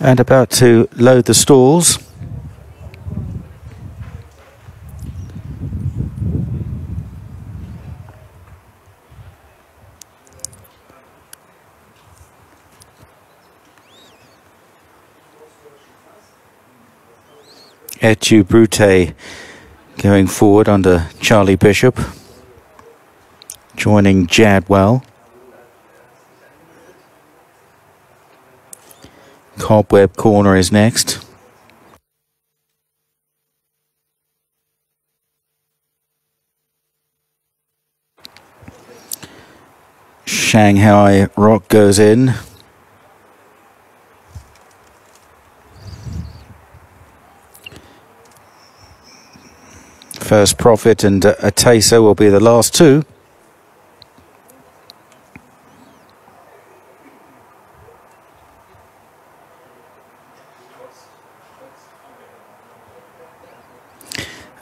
and about to load the stalls. Etu Brute going forward under Charlie Bishop, joining Jadwal. Cobweb Corner is next. Shanghai Rock goes in. First Profit and uh, Atesa will be the last two.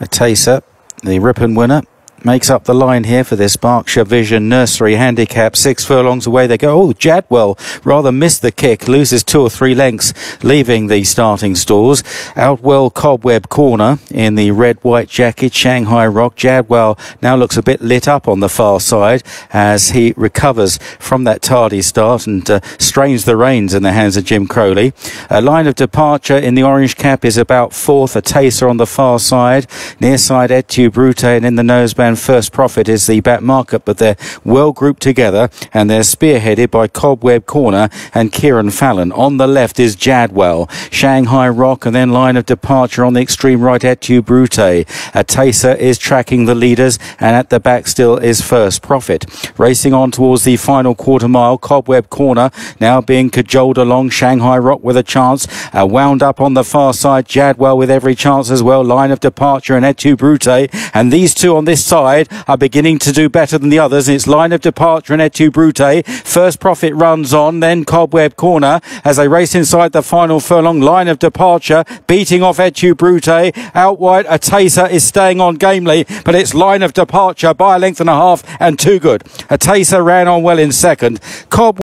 Atesa, the Ripon winner, makes up the line here for this Berkshire Vision Nursery handicap. Six furlongs away they go. Oh, Jadwal rather missed the kick, loses two or three lengths, leaving the starting stalls. Outwell Cobweb Corner in the red white jacket, Shanghai Rock. Jadwal now looks a bit lit up on the far side as he recovers from that tardy start and uh, strains the reins in the hands of Jim Crowley. A line of departure in the orange cap is about fourth. Atesa on the far side, near side Etu Brute, and in the noseband and First Profit is the back market, but they're well grouped together and they're spearheaded by Cobweb Corner and Cieren Fallon. On the left is Jadwal, Shanghai Rock, and then line of departure on the extreme right, Etu Brute. Atesa is tracking the leaders, and at the back still is First Profit. Racing on towards the final quarter mile, Cobweb Corner now being cajoled along, Shanghai Rock with a chance, uh, wound up on the far side, Jadwal with every chance as well, line of departure and Etu Brute, and these two on this side side are beginning to do better than the others. It's line of departure and Etu Brute. First profit runs on, then Cobweb Corner as they race inside the final furlong. Line of departure, beating off Etu Brute. Out wide, Atesa is staying on gamely, but it's line of departure by a length and a half and too good. Atesa ran on well in second. Cob